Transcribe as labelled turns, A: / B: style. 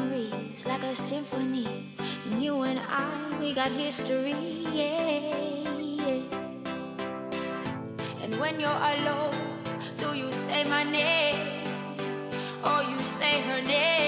A: Memories like a symphony. And you and I, we got history, yeah, yeah. And when you're alone, do you say my name or you say her name?